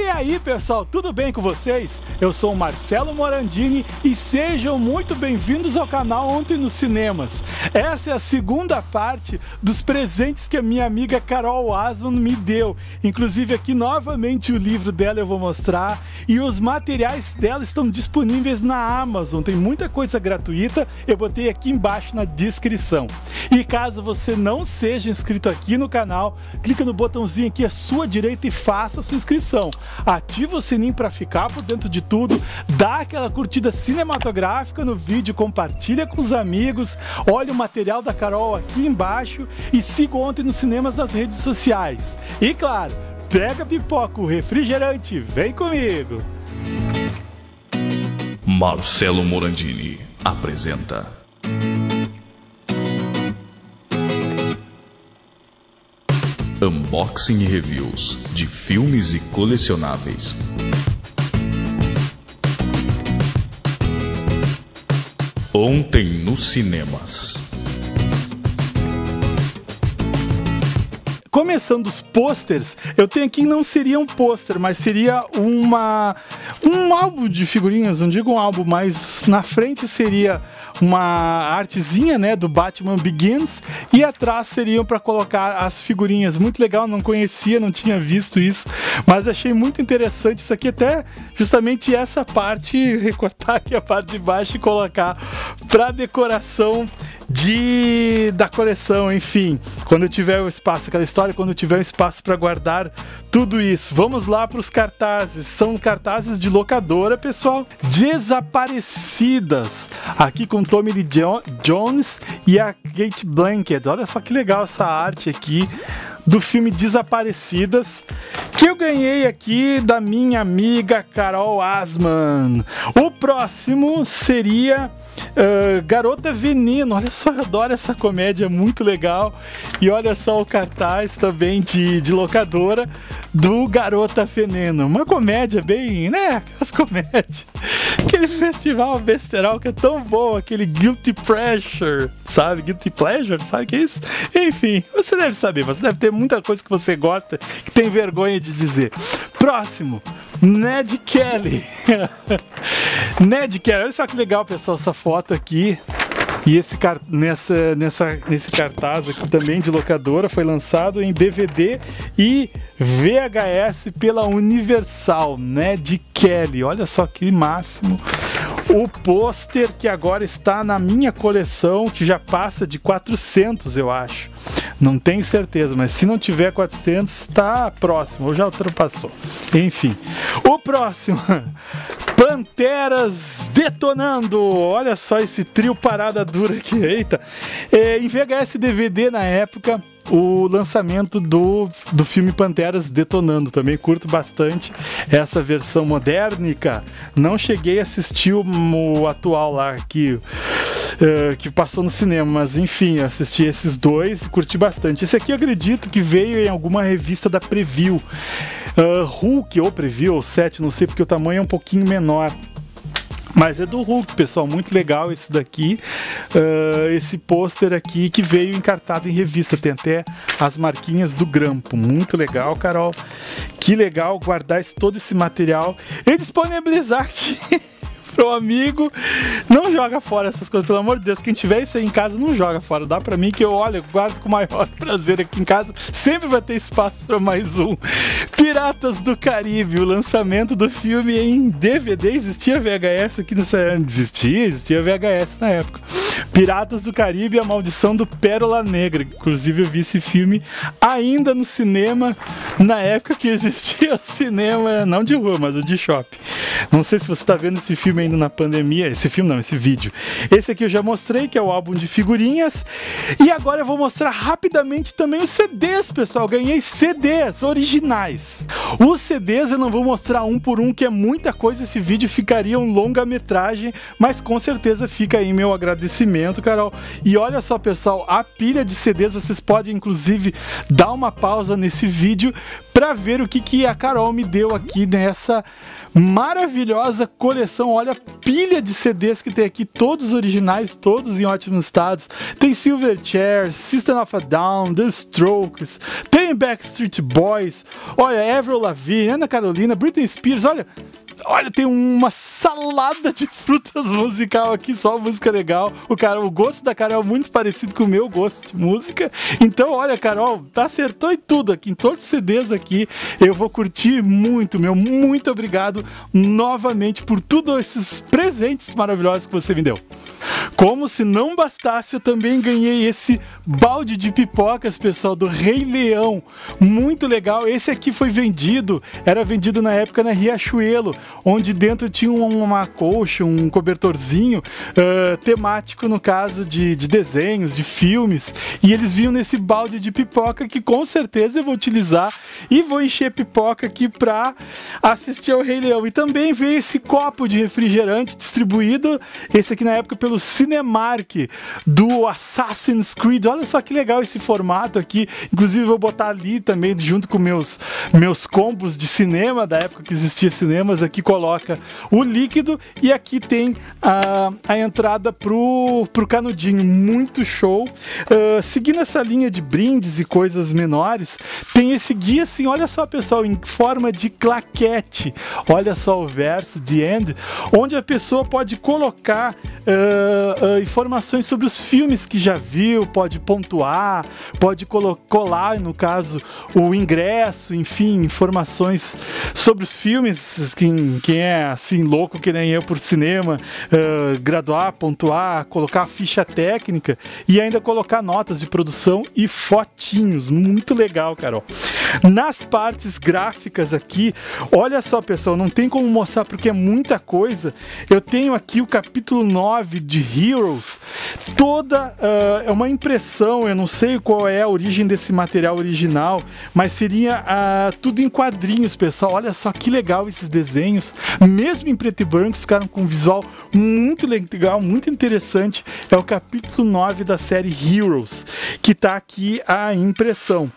E aí, pessoal, tudo bem com vocês? Eu sou Marcelo Morandini e sejam muito bem-vindos ao canal Ontem nos Cinemas. Essa é a segunda parte dos presentes que a minha amiga Carol Asman me deu. Inclusive aqui novamente o livro dela eu vou mostrar e os materiais dela estão disponíveis na Amazon. Tem muita coisa gratuita, eu botei aqui embaixo na descrição. E caso você não seja inscrito aqui no canal, clica no botãozinho aqui à sua direita e faça a sua inscrição ativa o sininho para ficar por dentro de tudo, dá aquela curtida cinematográfica no vídeo, compartilha com os amigos, olha o material da Carol aqui embaixo e siga ontem nos cinemas das redes sociais. E claro, pega pipoca, o refrigerante, vem comigo! Marcelo Morandini apresenta. Unboxing e reviews de filmes e colecionáveis. Ontem nos cinemas. Começando os posters, eu tenho aqui não seria um pôster, mas seria uma um álbum de figurinhas, não digo um álbum, mas na frente seria uma artezinha, né, do Batman Begins e atrás seriam para colocar as figurinhas. Muito legal, não conhecia, não tinha visto isso, mas achei muito interessante isso aqui até justamente essa parte recortar aqui a parte de baixo e colocar para decoração de da coleção, enfim. Quando eu tiver o espaço, aquela história, quando eu tiver o espaço para guardar tudo isso. Vamos lá para os cartazes. São cartazes de locadora, pessoal. Desaparecidas. Aqui com Tommy Lee Jones e a Kate Blanket. Olha só que legal essa arte aqui do filme Desaparecidas, que eu ganhei aqui da minha amiga Carol Asman. O próximo seria uh, Garota Veneno. Olha só, eu adoro essa comédia, muito legal. E olha só o cartaz também de, de locadora do Garota Veneno. Uma comédia bem, né? Aquelas comédias. Aquele festival besterol que é tão bom, aquele Guilty Pleasure, sabe? Guilty Pleasure, sabe o que é isso? Enfim, você deve saber, você deve ter muita coisa que você gosta que tem vergonha de dizer. Próximo, Ned Kelly. Ned Kelly, olha só que legal, pessoal, essa foto aqui. E esse nessa, nessa, nesse cartaz aqui também de locadora foi lançado em DVD e VHS pela Universal? De Kelly. Olha só que máximo o pôster que agora está na minha coleção, que já passa de 400, eu acho. Não tenho certeza, mas se não tiver 400, está próximo, ou já ultrapassou. Enfim, o próximo. Panteras detonando! Olha só esse trio parada dura aqui, eita! É, em VHS DVD na época, o lançamento do, do filme Panteras Detonando. Também curto bastante essa versão modernica. Não cheguei a assistir o, o atual lá que, uh, que passou no cinema, mas enfim, assisti esses dois e curti bastante. Esse aqui eu acredito que veio em alguma revista da Preview. Uh, Hulk ou Preview ou 7, não sei porque o tamanho é um pouquinho menor. Mas é do Hulk, pessoal, muito legal esse daqui. Uh, esse pôster aqui que veio encartado em revista. Tem até as marquinhas do grampo. Muito legal, Carol. Que legal guardar esse, todo esse material e disponibilizar aqui. pro amigo. Não joga fora essas coisas, pelo amor de Deus. Quem tiver isso aí em casa, não joga fora. Dá pra mim que eu, olha, guardo com o maior prazer aqui em casa. Sempre vai ter espaço para mais um. Piratas do Caribe, o lançamento do filme em DVD. Existia VHS aqui nessa. Existia, existia VHS na época. Piratas do Caribe, a maldição do Pérola Negra. Inclusive, eu vi esse filme ainda no cinema, na época que existia o cinema, não de rua, mas o de shopping. Não sei se você está vendo esse filme ainda na pandemia. Esse filme não, esse vídeo. Esse aqui eu já mostrei, que é o álbum de figurinhas. E agora eu vou mostrar rapidamente também os CDs, pessoal. Ganhei CDs originais. Os CDs eu não vou mostrar um por um, que é muita coisa. Esse vídeo ficaria um longa-metragem, mas com certeza fica aí meu agradecimento Carol. E olha só, pessoal, a pilha de CDs, vocês podem inclusive dar uma pausa nesse vídeo para ver o que, que a Carol me deu aqui nessa maravilhosa coleção. Olha a pilha de CDs que tem aqui, todos originais, todos em ótimos estados. Tem Silverchair, System of a Down, The Strokes, tem Backstreet Boys, olha, Avril Lavigne, Ana Carolina, Britney Spears, olha, Olha, tem uma salada de frutas musical aqui, só música legal. O cara, o gosto da Carol é muito parecido com o meu gosto de música. Então, olha, Carol, tá acertou em tudo aqui, em todos os CDs aqui. Eu vou curtir muito, meu. Muito obrigado novamente por todos esses presentes maravilhosos que você me deu. Como se não bastasse, eu também ganhei esse balde de pipocas, pessoal, do Rei Leão. Muito legal. Esse aqui foi vendido, era vendido na época na Riachuelo onde dentro tinha uma colcha, um cobertorzinho uh, temático, no caso de, de desenhos, de filmes, e eles vinham nesse balde de pipoca que com certeza eu vou utilizar e vou encher pipoca aqui para assistir ao Rei Leão. E também veio esse copo de refrigerante distribuído, esse aqui na época pelo Cinemark do Assassin's Creed. Olha só que legal esse formato aqui. Inclusive vou botar ali também junto com meus meus combos de cinema da época que existia cinemas aqui coloca o líquido e aqui tem a, a entrada pro, pro canudinho, muito show. Uh, seguindo essa linha de brindes e coisas menores, tem esse guia assim, olha só pessoal, em forma de claquete. Olha só o verso, The End, onde a pessoa pode colocar uh, uh, informações sobre os filmes que já viu, pode pontuar, pode colar, no caso, o ingresso, enfim, informações sobre os filmes, quem é assim louco que nem eu por cinema, uh, graduar, pontuar, colocar ficha técnica e ainda colocar notas de produção e fotinhos. Muito legal, Carol. Nas partes gráficas aqui, olha só, pessoal, não tem como mostrar porque é muita coisa. Eu tenho aqui o capítulo 9 de Heroes. Toda uh, é uma impressão, eu não sei qual é a origem desse material original, mas seria uh, tudo em quadrinhos, pessoal. Olha só que legal esses desenhos, mesmo em preto e branco, ficaram com um visual muito legal, muito interessante. É o capítulo 9 da série Heroes, que está aqui a impressão.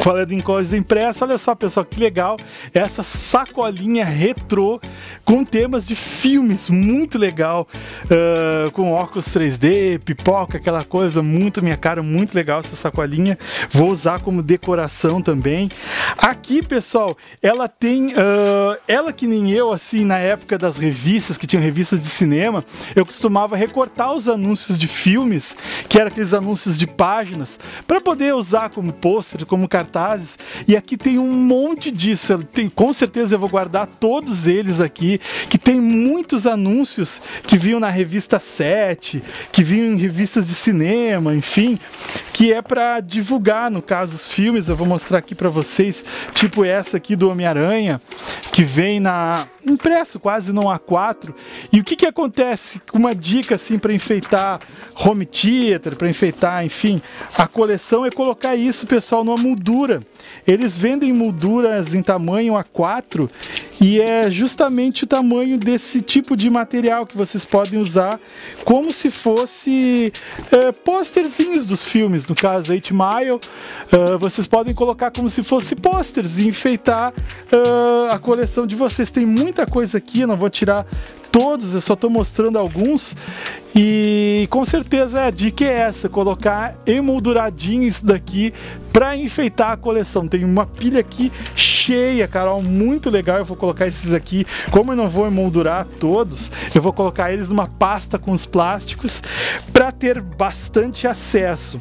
Falando em coisa impressa, olha só pessoal que legal essa sacolinha retrô com temas de filmes, muito legal, uh, com óculos 3D, pipoca, aquela coisa, muito minha cara, muito legal essa sacolinha. Vou usar como decoração também. Aqui, pessoal, ela tem, uh, ela que nem eu, assim, na época das revistas, que tinham revistas de cinema, eu costumava recortar os anúncios de filmes, que eram aqueles anúncios de páginas, para poder usar como pôster, como cartazes. E aqui tem um monte disso. Tem, com certeza eu vou guardar todos eles aqui, que tem muitos anúncios que vinham na revista 7, que vinham em revistas de cinema, enfim, que é para divulgar, no caso, os filmes. Eu vou mostrar aqui para vocês, tipo essa aqui do Homem-Aranha, que vem na impresso quase no A4. E o que que acontece? Uma dica assim para enfeitar home theater, para enfeitar, enfim, a coleção é colocar isso, pessoal, numa moldura. Eles vendem molduras em tamanho A4 e é justamente o tamanho desse tipo de material que vocês podem usar como se fosse é, posterzinhos dos filmes, no caso 8 Mile, uh, vocês podem colocar como se fosse posters e enfeitar uh, a coleção de vocês. Tem muita coisa aqui, não vou tirar todos, eu só estou mostrando alguns. E com certeza a dica é essa: colocar emolduradinho isso daqui para enfeitar a coleção. Tem uma pilha aqui cheia, Carol, muito legal. Eu vou colocar esses aqui. Como eu não vou emoldurar todos, eu vou colocar eles numa pasta com os plásticos para ter bastante acesso.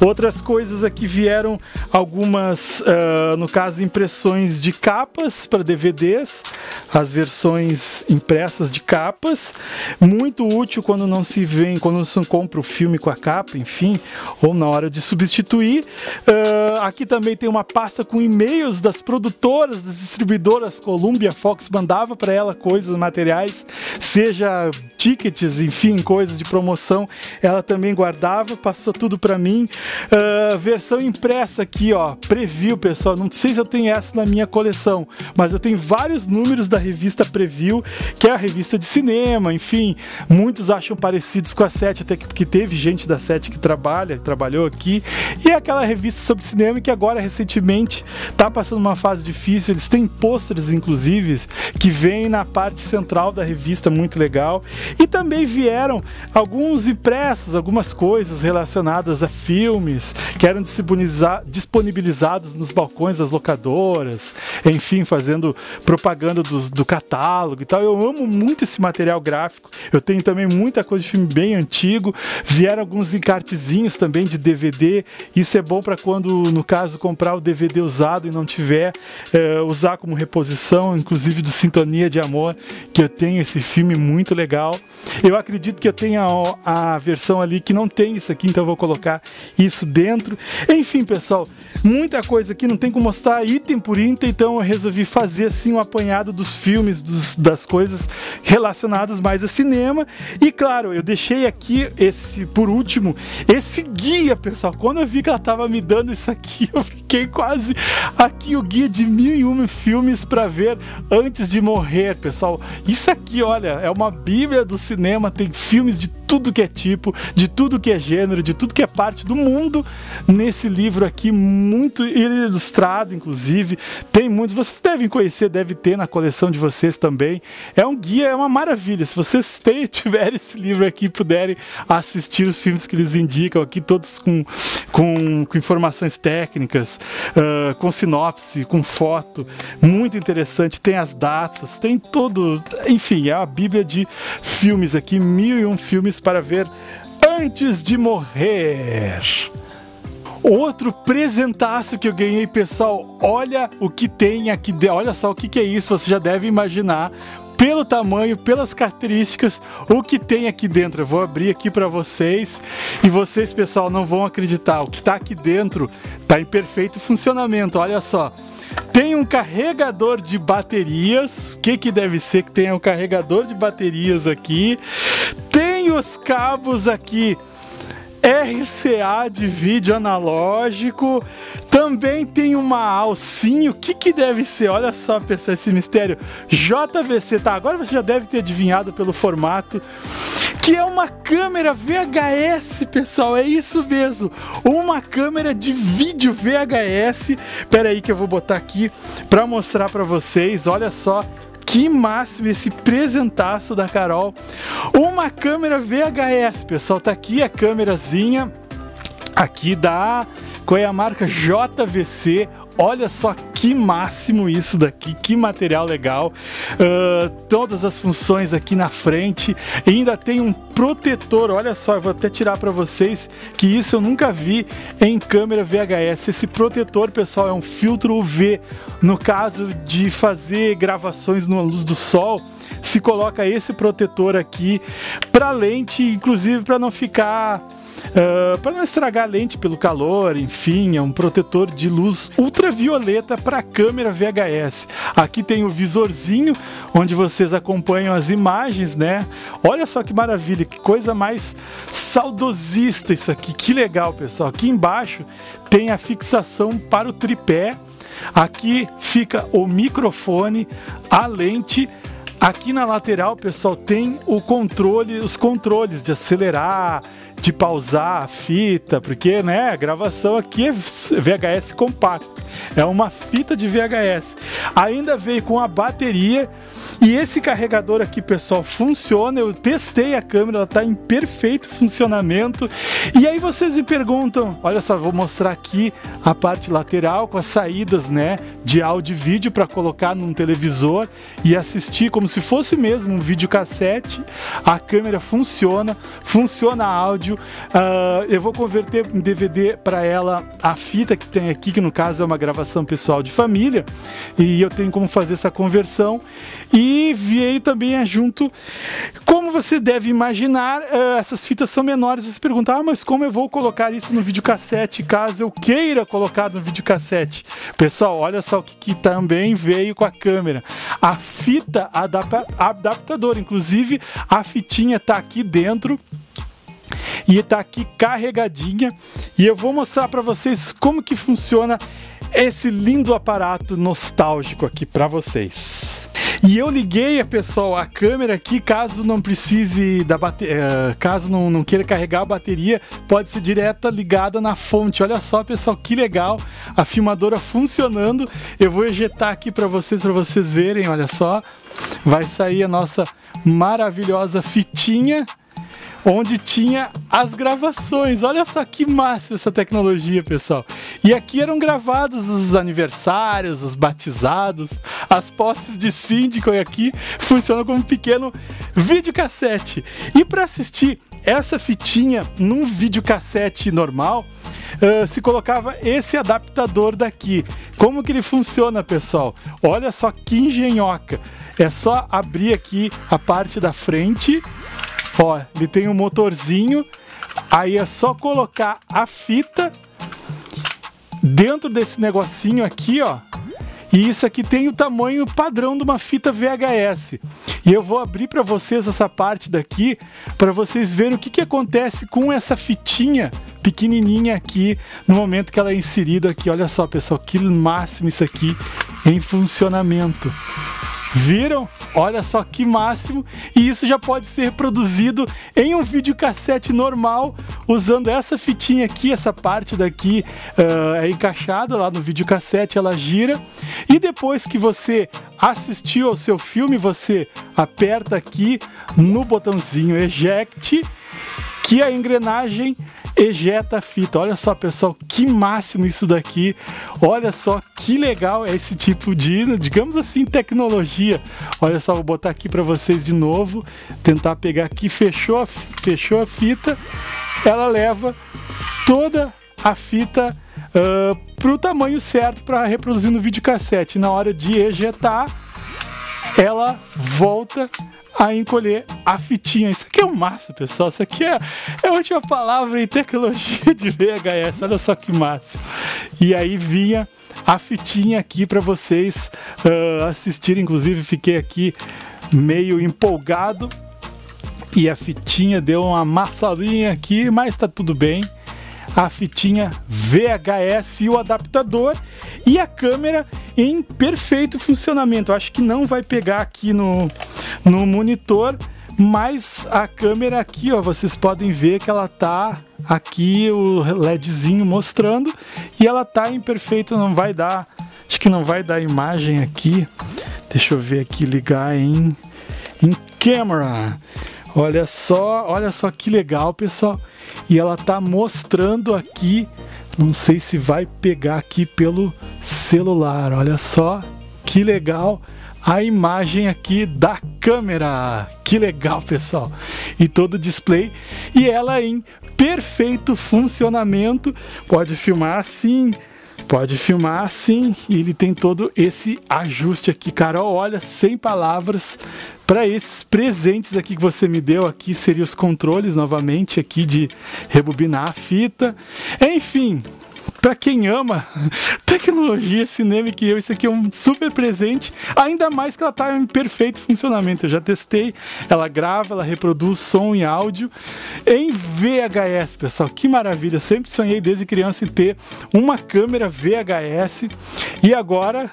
Outras coisas aqui vieram algumas, uh, no caso, impressões de capas para DVDs, as versões impressas de capas, muito útil quando não se vê, quando se compra o filme com a capa, enfim, ou na hora de substituir. Uh, aqui também tem uma pasta com e-mails das produtoras, das distribuidoras, Columbia, Fox mandava para ela coisas, materiais, seja tickets, enfim, coisas de promoção, ela também guardava, passou tudo para mim uh, versão impressa aqui, ó, Preview, pessoal. Não sei se eu tenho essa na minha coleção, mas eu tenho vários números da revista Preview, que é a revista de cinema, enfim. Muitos acham parecidos com a 7, até que porque teve gente da 7 que trabalha, trabalhou aqui. E é aquela revista sobre cinema que agora recentemente está passando uma fase difícil. Eles têm pôsteres, inclusive, que vêm na parte central da revista, muito legal. E também vieram alguns impressos, algumas coisas relacionadas a filmes que eram disponibilizados nos balcões das locadoras, enfim, fazendo propaganda do, do catálogo e tal. Eu amo muito esse material gráfico. Eu tenho também muita coisa de filme bem antigo. Vieram alguns encartezinhos também de DVD. Isso é bom para quando, no caso, comprar o DVD usado e não tiver, é, usar como reposição, inclusive do Sintonia de Amor, que eu tenho esse filme muito legal. Eu acredito que eu tenha a, a versão ali que não tem isso aqui, então eu vou colocar isso dentro. Enfim, pessoal, muita coisa aqui, não tem como mostrar item por item, então eu resolvi fazer assim um apanhado dos filmes, dos, das coisas relacionadas mais a cinema. E claro, eu deixei aqui esse, por último, esse guia, pessoal. Quando eu vi que ela tava me dando isso aqui, eu fiquei quase aqui o guia de mil e um filmes para ver antes de morrer, pessoal. Isso aqui, olha, é uma bíblia do cinema, tem filmes de tudo que é tipo, de tudo que é gênero, de tudo que é parte do mundo nesse livro aqui, muito ilustrado, inclusive. Tem muitos, vocês devem conhecer, deve ter na coleção de vocês também. É um guia, é uma maravilha. Se vocês têm, tiverem esse livro aqui, puderem assistir os filmes que eles indicam aqui, todos com, com, com informações técnicas, uh, com sinopse, com foto, muito interessante. Tem as datas, tem todo, enfim, é a bíblia de filmes aqui, mil e um filmes filmes para ver antes de morrer. Outro presentaço que eu ganhei, pessoal. Olha o que tem aqui. Olha só o que, é isso. Você já deve imaginar pelo tamanho, pelas características, o que tem aqui dentro. Eu vou abrir aqui para vocês e vocês, pessoal, não vão acreditar. O que está aqui dentro está em perfeito funcionamento. Olha só. Tem um carregador de baterias. O que, que deve ser que tem um carregador de baterias aqui? Tem os cabos aqui RCA de vídeo analógico. Também tem uma alcinha. O que, que deve ser? Olha só, pessoal, esse mistério. JVC, tá? Agora você já deve ter adivinhado pelo formato. Que é uma câmera VHS, pessoal. É isso mesmo. Uma câmera de vídeo VHS. Pera aí que eu vou botar aqui para mostrar para vocês. Olha só que máximo esse presentaço da Carol. Uma câmera VHS, pessoal. Tá aqui a câmerazinha aqui da qual é a marca JVC. Olha só que máximo isso daqui, que material legal. Uh, todas as funções aqui na frente. E ainda tem um protetor. Olha só, eu vou até tirar para vocês que isso eu nunca vi em câmera VHS. Esse protetor, pessoal, é um filtro UV. No caso de fazer gravações na luz do sol, se coloca esse protetor aqui para lente, inclusive para não ficar Uh, ah, para não estragar a lente pelo calor, enfim, é um protetor de luz ultravioleta para câmera VHS. Aqui tem o visorzinho onde vocês acompanham as imagens, né? Olha só que maravilha, que coisa mais saudosista isso aqui. Que legal, pessoal. Aqui embaixo tem a fixação para o tripé. Aqui fica o microfone, a lente Aqui na lateral, pessoal, tem o controle, os controles de acelerar, de pausar a fita, porque né, a gravação aqui é VHS compacto, é uma fita de VHS. Ainda veio com a bateria e esse carregador aqui, pessoal, funciona. Eu testei a câmera, ela está em perfeito funcionamento. E aí vocês me perguntam, olha só, vou mostrar aqui a parte lateral com as saídas, né, de áudio e vídeo para colocar num televisor e assistir como se fosse mesmo um videocassete. A câmera funciona, funciona áudio. Uh, eu vou converter em DVD para ela a fita que tem aqui, que no caso é uma gravação pessoal de família, e eu tenho como fazer essa conversão. E veio também junto, como você deve imaginar, uh, essas fitas são menores. Você pergunta, ah, mas como eu vou colocar isso no videocassete, caso eu queira colocar no videocassete? Pessoal, olha só o que, que também veio com a câmera. A fita adapta adaptador, inclusive a fitinha está aqui dentro e está aqui carregadinha e eu vou mostrar para vocês como que funciona esse lindo aparato nostálgico aqui para vocês. E eu liguei, pessoal, a câmera aqui, caso não precise da bateria, uh, caso não, não queira carregar a bateria, pode ser direta ligada na fonte. Olha só, pessoal, que legal, a filmadora funcionando. Eu vou ejetar aqui para vocês, para vocês verem, olha só. Vai sair a nossa maravilhosa fitinha onde tinha as gravações. Olha só que máximo essa tecnologia, pessoal. E aqui eram gravados os aniversários, os batizados, as posses de síndico e aqui funciona como um pequeno videocassete. E para assistir essa fitinha num videocassete normal, uh, se colocava esse adaptador daqui. Como que ele funciona, pessoal? Olha só que engenhoca. É só abrir aqui a parte da frente Ó, ele tem um motorzinho, aí é só colocar a fita dentro desse negocinho aqui, ó. E isso aqui tem o tamanho padrão de uma fita VHS. E eu vou abrir para vocês essa parte daqui para vocês verem o que, que acontece com essa fitinha pequenininha aqui no momento que ela é inserida aqui. Olha só, pessoal, que máximo isso aqui em funcionamento. Viram? Olha só que máximo! E isso já pode ser produzido em um videocassete normal, usando essa fitinha aqui, essa parte daqui uh, é encaixada lá no videocassete, ela gira. E depois que você assistiu ao seu filme, você aperta aqui no botãozinho Eject, que a engrenagem ejeta a fita. Olha só, pessoal, que máximo isso daqui. Olha só que legal é esse tipo de, digamos assim, tecnologia. Olha só, vou botar aqui para vocês de novo, tentar pegar aqui, fechou a, fechou a fita, ela leva toda a fita uh, para o tamanho certo para reproduzir no videocassete. Na hora de ejetar, ela volta a encolher a fitinha. Isso aqui é o massa, pessoal. Isso aqui é, é a última palavra em tecnologia de VHS. Olha só que massa. E aí vinha a fitinha aqui para vocês uh, assistirem. Inclusive, fiquei aqui meio empolgado. E a fitinha deu uma amassadinha aqui, mas tá tudo bem a fitinha VHS e o adaptador e a câmera em perfeito funcionamento. Acho que não vai pegar aqui no, no monitor, mas a câmera aqui, ó, vocês podem ver que ela tá aqui o LEDzinho mostrando e ela tá em perfeito, não vai dar, acho que não vai dar imagem aqui. Deixa eu ver aqui ligar em em camera. Olha só, olha só que legal, pessoal. E ela tá mostrando aqui, não sei se vai pegar aqui pelo celular. Olha só que legal a imagem aqui da câmera. Que legal, pessoal. E todo o display e ela em perfeito funcionamento. Pode filmar assim, pode filmar assim. E ele tem todo esse ajuste aqui. Carol, olha, sem palavras para esses presentes aqui que você me deu aqui seriam os controles novamente aqui de rebobinar a fita. Enfim, para quem ama tecnologia, cinema que eu, isso aqui é um super presente, ainda mais que ela está em perfeito funcionamento. Eu já testei, ela grava, ela reproduz som e áudio em VHS, pessoal. Que maravilha! Sempre sonhei desde criança em ter uma câmera VHS e agora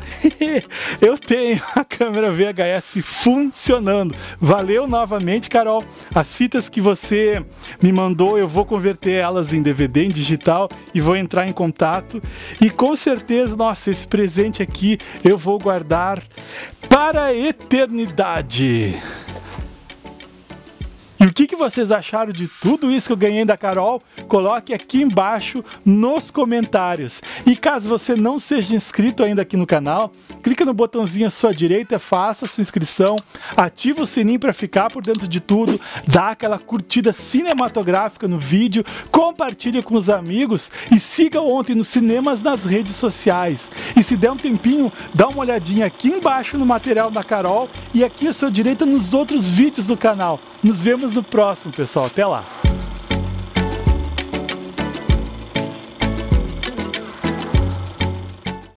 eu tenho a câmera VHS funcionando. Valeu novamente, Carol. As fitas que você me mandou, eu vou converter elas em DVD, em digital e vou entrar em contato. E com certeza, nossa, esse presente aqui eu vou guardar para a eternidade. E o que, que vocês acharam de tudo isso que eu ganhei da Carol? Coloque aqui embaixo nos comentários. E caso você não seja inscrito ainda aqui no canal, clica no botãozinho à sua direita, faça sua inscrição, ativa o sininho para ficar por dentro de tudo, dá aquela curtida cinematográfica no vídeo, compartilha com os amigos e siga ontem nos cinemas nas redes sociais. E se der um tempinho, dá uma olhadinha aqui embaixo no material da Carol e aqui à sua direita nos outros vídeos do canal. Nos vemos o próximo, pessoal. Até lá!